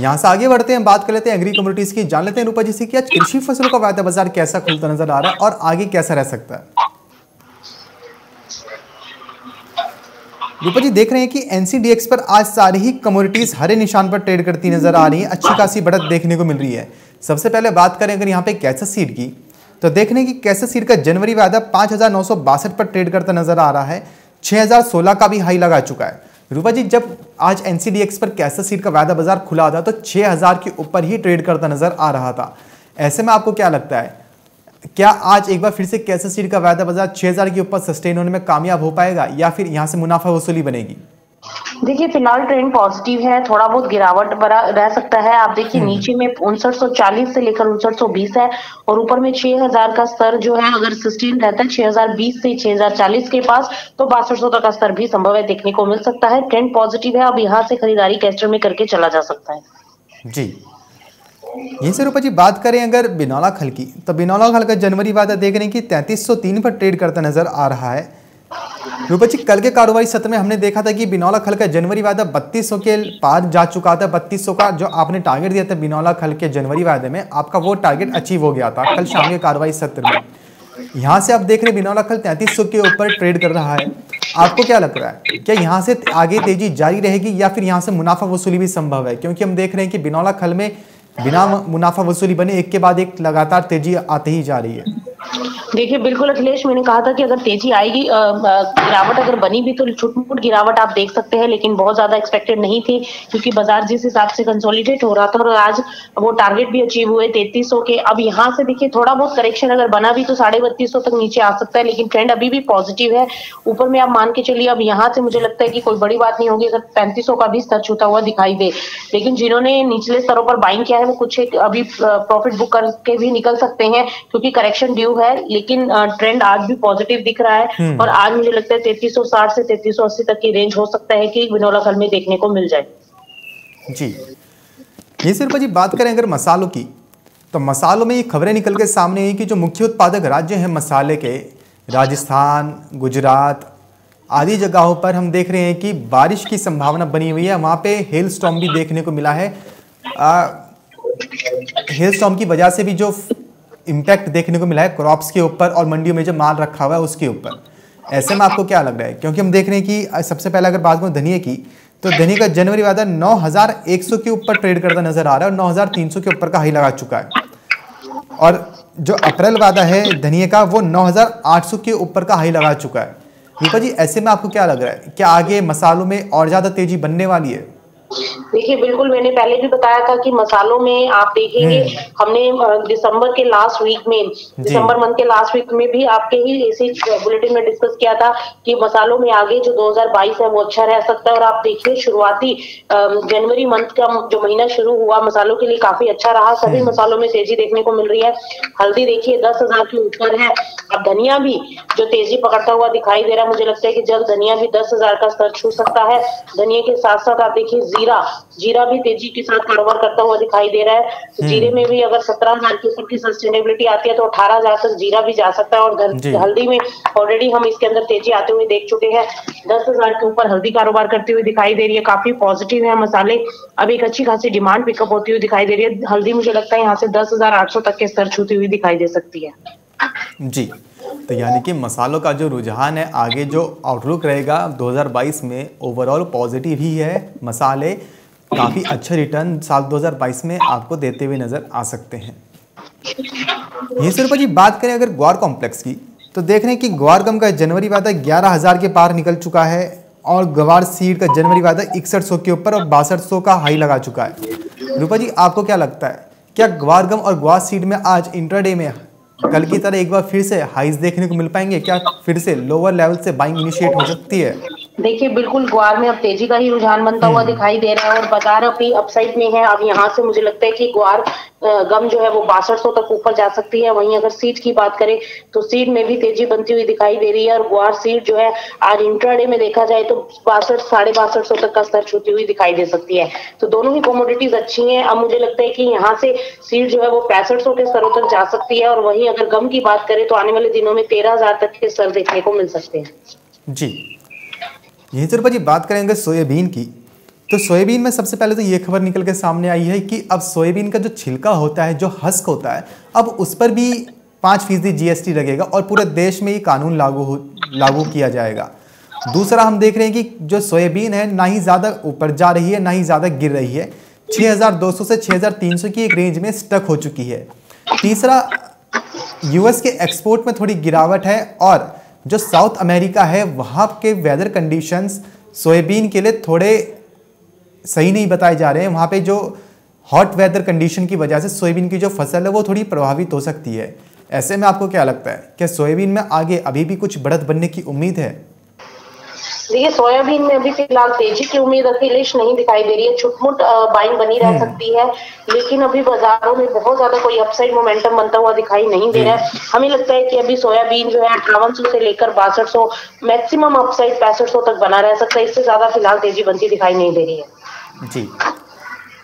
यहाँ से आगे बढ़ते हैं, बात कर लेते हैं एग्री कम्युनिटीज की। जान लेते हैं रूपा जी से कि आज कृषि फ़सलों का वायदा बाज़ार कैसा खुलता नज़र आ रहा है और आगे कैसा रह सकता है? रूपा जी देख रहे हैं कि एनसीडीएक्स पर आज सारी ही कम्युनिटीज हरे निशान पर ट्रेड करती नज़र आ रही है। अच्छी खासी बढ़त देखने को मिल रही है। सबसे पहले बात करें अगर यहाँ पे कैसा सीड की तो देख रहे हैं कि कैसा सीड का जनवरी वायदा पाँच पर ट्रेड करता नज़र आ रहा है। 6016 का भी हाई लगा चुका है। रूपा जी, जब आज एनसीडीएक्स पर कैसा सीट का वायदा बाज़ार खुला था तो 6000 के ऊपर ही ट्रेड करता नज़र आ रहा था। ऐसे में आपको क्या लगता है? क्या आज एक बार फिर से कैसा सीट का वायदा बाज़ार 6000 के ऊपर सस्टेन होने में कामयाब हो पाएगा, या फिर यहाँ से मुनाफा वसूली बनेगी? देखिए फ़िलहाल ट्रेंड पॉजिटिव है थोड़ा बहुत गिरावट बड़ा रह सकता है। आप देखिए हम्म। नीचे में उनसठ सौ चालीस से लेकर उनसठ सौ बीस है और ऊपर में छह हज़ार का स्तर जो है अगर सिक्सटीन रहता है छह हज़ार बीस से छह हज़ार चालीस के पास तो बासठ सौ तक का स्तर भी संभव है देखने को मिल सकता है। ट्रेंड पॉजिटिव है अब यहाँ से खरीदारी कैस्टर में करके चला जा सकता है। जी। यहीं से रूपा जी बात करें अगर बिनौला खल की तो बिनौला खल का जनवरी वादा देख रहे हैं कि तैंतीस सौ तीन पर ट्रेड करता नज़र आ रहा है। जी कल के कारोबारी सत्र में हमने देखा था कि बिनौला खल का जनवरी वायदा बत्तीस के पार जा चुका था, बत्तीस का जो आपने टारगेट दिया था बिनौला खल के जनवरी वायदे में, आपका वो टारगेट अचीव हो गया था कल शाम के कार्रवाई सत्र में। यहाँ से आप देख रहे बिनौला खल तैंतीस के ऊपर ट्रेड कर रहा है। आपको क्या लग रहा है? क्या यहाँ से आगे तेज़ी जारी रहेगी या फिर यहाँ से मुनाफा वसूली भी संभव है? क्योंकि हम देख रहे हैं कि बिनौला खल में बिना मुनाफा वसूली बने, एक के बाद एक लगातार तेज़ी आते ही जा रही है। देखिए, बिल्कुल अखिलेश, मैंने कहा था कि अगर तेज़ी आएगी गिरावट अगर बनी भी तो छुटमुट गिरावट आप देख सकते हैं, लेकिन बहुत ज़्यादा एक्सपेक्टेड नहीं थी, क्योंकि बाज़ार जिस हिसाब से कंसोलिडेट हो रहा था और आज वो टारगेट भी अचीव हुए तैतीस के, अब यहाँ से देखिए, थोड़ा बहुत करेक्शन अगर बना भी तो साढ़े बत्तीस तक नीचे आ सकता है, लेकिन ट्रेंड अभी भी पॉजिटिव है। ऊपर में आप मान के चलिए, अब यहाँ से मुझे लगता है कि कोई बड़ी बात नहीं होगी, अगर पैंतीस का भी स्तर छूता हुआ दिखाई दे। लेकिन जिन्होंने निचले स्तरों पर बाइंग किया है, वो कुछ एक अभी प्रॉफिट बुक करके भी निकल सकते हैं, क्योंकि करेक्शन ड्यू है लेकिन ट्रेंड आज भी पॉजिटिव दिख रहा है हम्म। और आज मुझे लगता है तैतीस से तैतीस तक की रेंज हो सकता है कि बिनौला फल में देखने को मिल जाए। जी। ये सिर्फ़ जी बात करें अगर मसालों की तो मसालों में ये खबरें निकल के सामने आई कि जो मुख्य उत्पादक राज्य हैं मसाले के राजस्थान गुजरात आदि जगहों पर हम देख रहे हैं कि बारिश की संभावना बनी हुई है। वहाँ पे हेल स्टॉम भी देखने को मिला है। हेल स्टॉम की वजह से भी जो इम्पैक्ट देखने को मिला है क्रॉप्स के ऊपर और मंडियों में जो माल रखा हुआ है उसके ऊपर। ऐसे में आपको क्या लग रहा है? क्योंकि हम देख रहे हैं कि सबसे पहले अगर बात करूँ धनिया की तो धनिया का जनवरी वादा 9100 के ऊपर ट्रेड करता नज़र आ रहा है और 9300 के ऊपर का हाई लगा चुका है। और जो अप्रैल वादा है धनिया का, वो 9800 के ऊपर का हाई लगा चुका है। दीपा जी, ऐसे में आपको क्या लग रहा है? क्या आगे मसालों में और ज़्यादा तेज़ी बनने वाली है? देखिए बिल्कुल मैंने पहले भी बताया था कि मसालों में आप देखेंगे हम्म। हमने दिसंबर के लास्ट वीक में दिसंबर मंथ के लास्ट वीक में भी आपके ही इसी बुलेटिन में डिस्कस किया था कि मसालों में आगे जो 2022 है वो अच्छा रह सकता है। और आप देखिए शुरुआती जनवरी मंथ का जो महीना शुरू हुआ मसालों के लिए काफ़ी अच्छा रहा। सभी हम्म। मसालों में तेज़ी देखने को मिल रही है। हल्दी देखिए दस हज़ार के ऊपर है। अब धनिया भी जो तेज़ी पकड़ता हुआ दिखाई दे रहा है मुझे लगता है कि जल्द धनिया भी दस हज़ार का स्तर छू सकता है। धनिया के साथ साथ आप देखिए जीरा जीरा भी तेज़ी के साथ कारोबार करता हुआ दिखाई दे रहा है। तो जीरे में भी अगर सत्रह हज़ार की ऊपर की सस्टेनेबिलिटी आती है तो अठारह हज़ार तक जीरा भी जा सकता है और हल्दी में ऑलरेडी हम इसके अंदर तेज़ी आते हुए देख चुके हैं। दस हज़ार के ऊपर हल्दी कारोबार करती हुई दिखाई दे रही है। काफ़ी पॉजिटिव है मसाले। अब एक अच्छी खासी डिमांड पिकअप होती हुई दिखाई दे रही है। हल्दी मुझे लगता है यहाँ से दस हज़ार आठ सौ तक के स्तर छूती हुई दिखाई दे सकती है। जी। तो यानी कि मसालों का जो रुझान है, आगे जो आउटलुक रहेगा 2022 में ओवरऑल पॉजिटिव ही है मसाले। काफ़ी अच्छा रिटर्न साल 2022 में आपको देते हुए नज़र आ सकते हैं। ये सिर्फ़ जी बात करें अगर ग्वार कॉम्प्लेक्स की तो देख रहे हैं कि ग्वार गम का जनवरी वादा ग्यारह हज़ार के पार निकल चुका है और गवार सीड का जनवरी वादा इकसठ सौ के ऊपर और बासठ सौ का हाई लगा चुका है। रूपा जी, आपको क्या लगता है? क्या ग्वार गम और ग्वार सीड में आज इंटरडे में कल की तरह एक बार फिर से हाइज देखने को मिल पाएँगे? क्या फिर से लोअर लेवल से बाइंग इनिशिएट हो सकती है? देखिए बिल्कुल ग्वार में अब तेज़ी का ही रुझान बनता हुआ हम्म। दिखाई दे रहा है और बाज़ार अभी अपसाइड में है। अब यहाँ से मुझे लगता है कि ग्वार गम जो है वो बासठ सौ तक ऊपर जा सकती है। वहीं अगर सीट की बात करें तो सीट में भी तेज़ी बनती हुई दिखाई दे रही है और ग्वार सीट जो है आज इंट्राडे में देखा जाए तो बासठ साढ़े बासठ सौ तक का स्तर छूती हुई दिखाई दे सकती है। तो दोनों ही कॉमोडिटीज अच्छी है। अब मुझे लगता है कि यहाँ से सीट जो है वो पैंसठ के स्तरों तक जा सकती है और वहीं अगर गम की बात करें तो आने वाले दिनों में तेरह तक के स्तर देखने को मिल सकते हैं। जी। यहीं पर जी, बात करेंगे सोयाबीन की। तो सोयाबीन में सबसे पहले तो ये खबर निकल के सामने आई है कि अब सोयाबीन का जो छिलका होता है, जो हस्क होता है, अब उस पर भी पाँच फ़ीसदी जीएसटी लगेगा और पूरे देश में ये कानून लागू हो, लागू किया जाएगा। दूसरा हम देख रहे हैं कि जो सोयाबीन है, ना ही ज़्यादा ऊपर जा रही है, ना ही ज़्यादा गिर रही है। 6200 से 6300 की एक रेंज में स्टक हो चुकी है। तीसरा यूएस के एक्सपोर्ट में थोड़ी गिरावट है और जो साउथ अमेरिका है, वहाँ के वेदर कंडीशंस सोयाबीन के लिए थोड़े सही नहीं बताए जा रहे हैं। वहाँ पे जो हॉट वेदर कंडीशन की वजह से सोयाबीन की जो फ़सल है, वो थोड़ी प्रभावित हो सकती है। ऐसे में आपको क्या लगता है क्या सोयाबीन में आगे अभी भी कुछ बढ़त बनने की उम्मीद है? देखिए सोयाबीन में अभी फ़िलहाल तेज़ी की उम्मीद अखिलेश नहीं दिखाई दे रही है। छुटमुट बाइंग बनी रह सकती है लेकिन अभी बाजारों में बहुत ज़्यादा कोई अपसाइड मोमेंटम बनता हुआ दिखाई नहीं दे रहा है। हमें लगता है कि अभी सोयाबीन जो है अठावन से लेकर बासठ सौ मैक्सिमम अपसाइड पैंसठ तक बना रह सकता है। इससे ज़्यादा फ़िलहाल तेज़ी बनती दिखाई नहीं दे रही है। जी।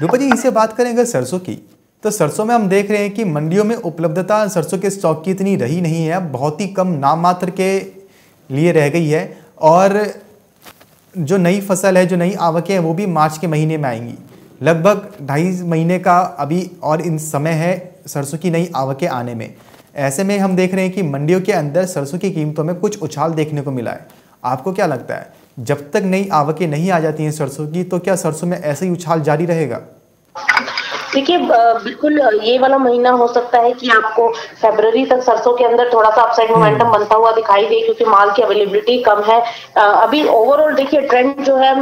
रूपा जी इसे बात करें अगर सरसों की तो सरसों में हम देख रहे हैं कि मंडियों में उपलब्धता सरसों के स्टॉक की इतनी रही नहीं है। बहुत ही कम नाम मात्र के लिए रह गई है। और जो नई फ़सल है, जो नई आवकें हैं, वो भी मार्च के महीने में आएँगी। लगभग ढाई महीने का अभी और इन समय है सरसों की नई आवकें आने में। ऐसे में हम देख रहे हैं कि मंडियों के अंदर सरसों की कीमतों में कुछ उछाल देखने को मिला है। आपको क्या लगता है? जब तक नई आवकें नहीं आ जाती हैं सरसों की तो क्या सरसों में ऐसे ही उछाल जारी रहेगा? देखिए बिल्कुल ये वाला महीना हो सकता है कि आपको फरवरी तक सरसों के अंदर थोड़ा सा अपसाइड मोमेंटम। बनता हुआ दिखाई दे क्योंकि माल की अवेलेबिलिटी कम है अभी ओवरऑल देखिए ट्रेंड जो है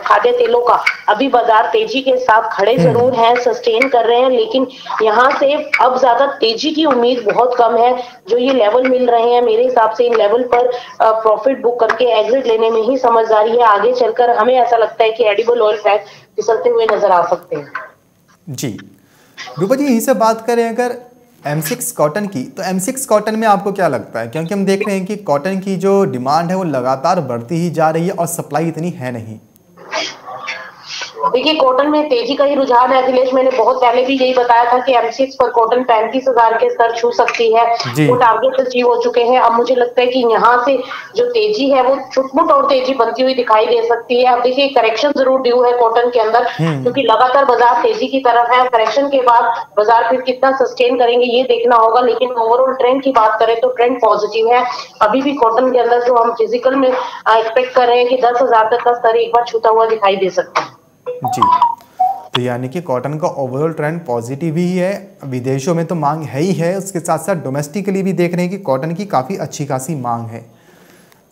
खाद्य तेलों का अभी बाज़ार तेज़ी के साथ खड़े हम्म। ज़रूर हैं सस्टेन कर रहे हैं लेकिन यहाँ से अब ज़्यादा तेज़ी की उम्मीद बहुत कम है जो ये लेवल मिल रहे हैं मेरे हिसाब से इन लेवल पर प्रॉफिट बुक करके एग्जिट लेने में ही समझदारी है आगे चलकर हमें ऐसा लगता है कि एडिबल ऑयल फैट फिसलते हुए नज़र आ सकते हैं जी। रूपा जी, यहीं से बात करें अगर एम सिक्स कॉटन की तो एम सिक्स कॉटन में आपको क्या लगता है? क्योंकि हम देख रहे हैं कि कॉटन की जो डिमांड है, वो लगातार बढ़ती ही जा रही है और सप्लाई इतनी है नहीं। देखिए कॉटन में तेज़ी का ही रुझान है अखिलेश मैंने बहुत पहले भी यही बताया था कि एमसीएक्स पर कॉटन पैंतीस हज़ार के स्तर छू सकती है। वो टारगेट अचीव हो चुके हैं। अब मुझे लगता है कि यहाँ से जो तेज़ी है वो छुटमुट और तेज़ी बनती हुई दिखाई दे सकती है। अब देखिए करेक्शन ज़रूर ड्यू है कॉटन के अंदर हम्म। क्योंकि लगातार बाज़ार तेज़ी की तरफ़ है। करेक्शन के बाद बाज़ार फिर कितना सस्टेन करेंगे ये देखना होगा। लेकिन ओवरऑल ट्रेंड की बात करें तो ट्रेंड पॉजिटिव है। अभी भी कॉटन के अंदर जो हम फ़िज़िकल में एक्सपेक्ट कर रहे हैं कि दस हज़ार तक का स्तर एक बार छूता हुआ दिखाई दे सकता है। जी। तो यानी कि कॉटन का ओवरऑल ट्रेंड पॉजिटिव ही है। विदेशों में तो मांग है ही है। उसके साथ साथ डोमेस्टिकली भी देख रहे हैं कि कॉटन की काफ़ी अच्छी खासी मांग है।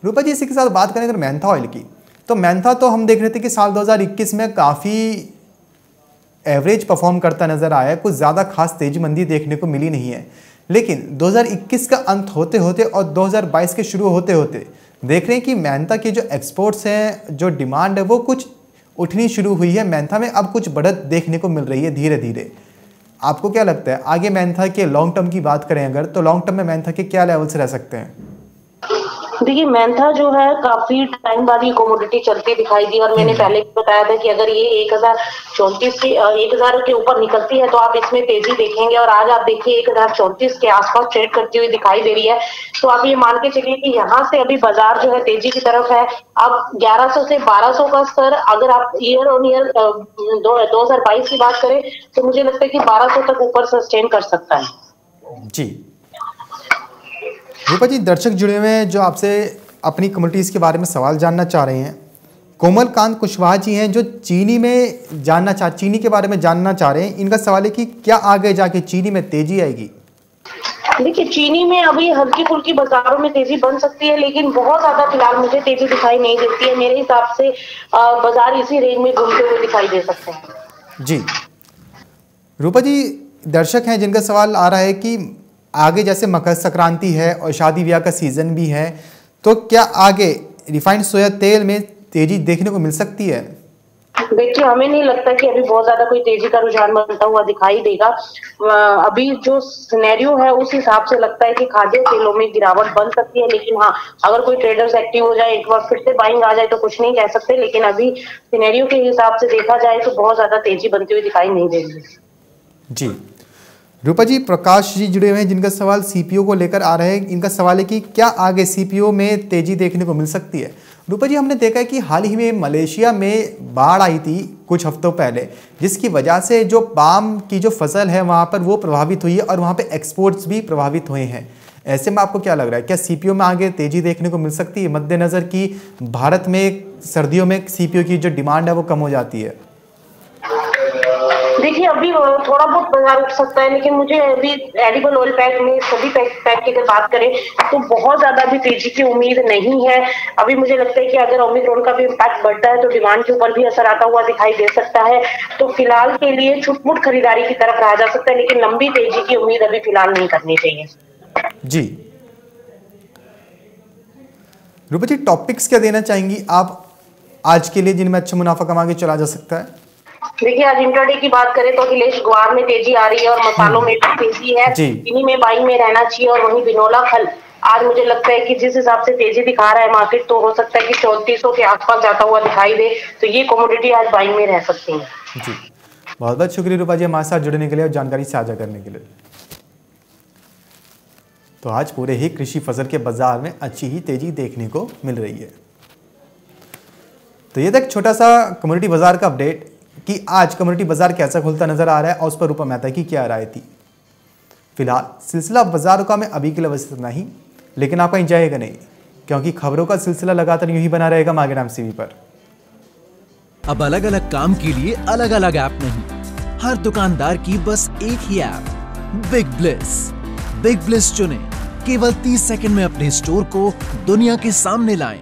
रूपा जी, इसी के साथ बात करें अगर मैंथा ऑयल की तो मैंथा तो हम देख रहे थे कि साल 2021 में काफ़ी एवरेज परफॉर्म करता नज़र आया कुछ ज़्यादा खास तेज़ी मंदी देखने को मिली नहीं है। लेकिन 2021 का अंत होते होते और 2022 के शुरू होते होते देख रहे हैं कि मैंथा के जो एक्सपोर्ट्स हैं, जो डिमांड है, वो कुछ उठनी शुरू हुई है मैंथा में। अब कुछ बढ़त देखने को मिल रही है धीरे धीरे। आपको क्या लगता है, आगे मैंथा के लॉन्ग टर्म की बात करें अगर तो लॉन्ग टर्म में मैंथा के क्या लेवल्स रह सकते हैं? देखिए मैंथा जो है काफ़ी टाइम बाद ये कमोडिटी चलती दिखाई दी और मैंने हम्म। पहले भी बताया था कि अगर ये एक हज़ार चौंतीस के एक हज़ार के ऊपर निकलती है तो आप इसमें तेज़ी देखेंगे और आज आप देखिए एक हज़ार चौंतीस के आसपास ट्रेड करती हुई दिखाई दे रही है। तो आप ये मान के चलिए कि यहाँ से अभी बाज़ार जो है तेज़ी की तरफ़ है। अब ग्यारह से बारह का स्तर अगर आप ईयर ऑन ईयर दो हज़ार बाईस की बात करें तो मुझे लगता है कि बारह तक ऊपर सस्टेन कर सकता है। जी। रूपा जी दर्शक जुड़े हुए हैं जो आपसे अपनी कम्युनिटीज़ के बारे में सवाल जानना चाह रहे हैं। कोमल कांत कुशवाहा जी हैं जो चीनी में जानना चाह चीनी के बारे में जानना चाह रहे हैं। इनका सवाल है कि क्या आगे जाके चीनी में तेज़ी आएगी? देखिए चीनी में अभी हल्की फुल्की बाजारों में तेज़ी बन सकती है लेकिन बहुत ज़्यादा फ़िलहाल मुझे तेज़ी दिखाई नहीं देती है। मेरे हिसाब से बाज़ार इसी रेंज में घूमते हुए दिखाई दे सकते हैं। जी। रूपा जी दर्शक हैं जिनका सवाल आ रहा है कि आगे जैसे मकर संक्रांति है और शादी ब्याह का सीज़न भी है तो क्या आगे रिफाइंड सोया तेल में तेज़ी देखने को मिल सकती है? देखिए हमें नहीं लगता कि अभी बहुत ज़्यादा कोई तेज़ी का रुझान बनता हुआ दिखाई देगा। अभी जो सिनेरियो है उस हिसाब से लगता है कि खाद्य तेलों में गिरावट बन सकती है लेकिन हाँ अगर कोई ट्रेडर्स एक्टिव हो जाए एक बार फिर से बाइंग आ जाए तो कुछ नहीं कह सकते लेकिन अभी सिनेरियो के हिसाब से देखा जाए तो बहुत ज़्यादा तेज़ी बनती हुई दिखाई नहीं देगी जी। रूपा जी, प्रकाश जी जुड़े हुए हैं, जिनका सवाल सीपीओ को लेकर आ रहे हैं। इनका सवाल है कि क्या आगे सीपीओ में तेज़ी देखने को मिल सकती है? रूपा जी, हमने देखा है कि हाल ही में मलेशिया में बाढ़ आई थी कुछ हफ्तों पहले, जिसकी वजह से जो पाम की जो फ़सल है, वहाँ पर वो प्रभावित हुई है और वहाँ पर एक्सपोर्ट्स भी प्रभावित हुए हैं। ऐसे में आपको क्या लग रहा है, क्या सीपीओ में आगे तेज़ी देखने को मिल सकती है? मद्देनज़र कि भारत में सर्दियों में सीपीओ की जो डिमांड है, वो कम हो जाती है। देखिए, अभी थोड़ा बहुत बाज़ार उठ सकता है, लेकिन मुझे अभी एडिबल ऑयल पैक में सभी पैक पैक की अगर बात करें तो बहुत ज़्यादा भी तेज़ी की उम्मीद नहीं है। अभी मुझे लगता है कि अगर ओमिक्रॉन का भी इम्पैक्ट बढ़ता है तो डिमांड के ऊपर भी असर आता हुआ दिखाई दे सकता है। तो फ़िलहाल के लिए छुटमुट खरीदारी की तरफ़ रहा जा सकता है, लेकिन लंबी तेज़ी की उम्मीद अभी फ़िलहाल नहीं करनी चाहिए। जी। रूपा जी टॉपिक्स क्या देना चाहेंगी आप आज के लिए जिनमें अच्छा मुनाफा कमा के चला जा सकता है? देखिए आज इंटरडे की बात करें तो अखिलेश गुआर में तेज़ी आ रही है और मसालों में भी तेज़ी है। इन्हीं में बाई में रहना चाहिए और वहीं बिनोला खल। आज मुझे लगता है कि जिस हिसाब से तेज़ी दिखा रहा है मार्केट तो हो सकता है कि चौतीस के आसपास जाता हुआ दिखाई दे। तो ये कमोडिटी आज बाइंग में रह सकती है। जी। बहुत बहुत शुक्रिया रूपा जी हमारे साथ जुड़ने के लिए और जानकारी साझा करने के लिए। तो आज पूरे ही कृषि फ़सल के बाज़ार में अच्छी ही तेज़ी देखने को मिल रही है। तो ये था छोटा सा कम्युनिटी बाज़ार का अपडेट कि आज कम्युनिटी बाज़ार कैसा खुलता नज़र आ रहा है और उस पर रूपा मेहता की क्या राय थी। फ़िलहाल सिलसिला बाजारों का मैं अभी के लिए बस इतना ही लेकिन आपका जाएगा नहीं क्योंकि खबरों का सिलसिला लगातार यूँ ही बना रहेगा मागे नाम सीवी पर। अब अलग अलग काम के लिए अलग अलग ऐप नहीं हर दुकानदार की बस एक ही app Big Bliss. Big Bliss चुने केवल 30 सेकंड में अपने स्टोर को दुनिया के सामने लाएँ,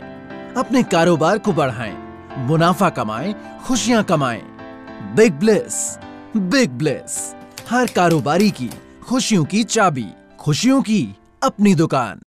अपने कारोबार को बढ़ाएँ, मुनाफा कमाएँ, खुशियाँ कमाएँ। Big Bliss Big Bliss. हर कारोबारी की खुशियों की चाबी खुशियों की अपनी दुकान।